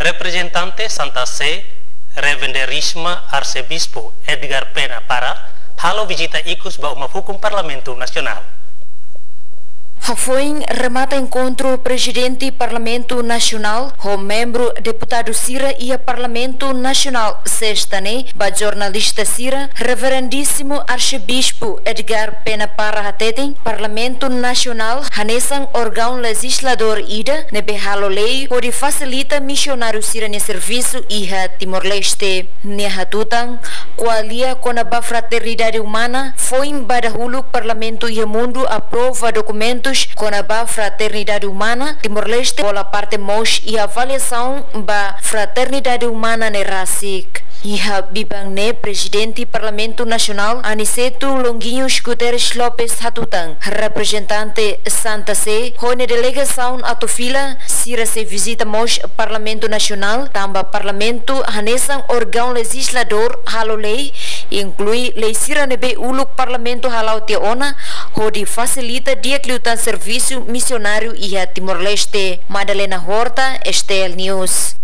Representante Santa Sé, Revenderisma Arcebispo Edgar Pena para halo visita icus ba uma hukum Parlamento Nacional. Foi remata encontro presidente Parlamento Nacional, o membro deputado Cira e a Parlamento Nacional sexta-ne, ba jornalista Cira, reverendíssimo arcebispo Edgar Pena Parra Hateten, Parlamento Nacional, hanesan órgão legislador ida, nebe lei, onde facilita missionário Cira ne serviço iha Timor-Leste. Ne hatutan, qualia com a fraternidade humana, foi badahulu Parlamento e mundo aprova documentos com a Fraternidade Humana Timor-Leste pela parte MOS e avaliação da Fraternidade Humana ne RACIC. Iha Bibangne, Presidente Parlamento Nacional, Aniceto Longuinhos Guterres Lopes Hatutang, representante Santa Sé, Rone Delegação Atofila, Sira se visita mos Parlamento Nacional, tamba Parlamento, Hanesan órgão legislador, halo lei, inclui lei Sira nebe uluk Parlamento halau teona, onde facilita dia cliutan serviço missionário e Timor-Leste. Madalena Horta, Estel News.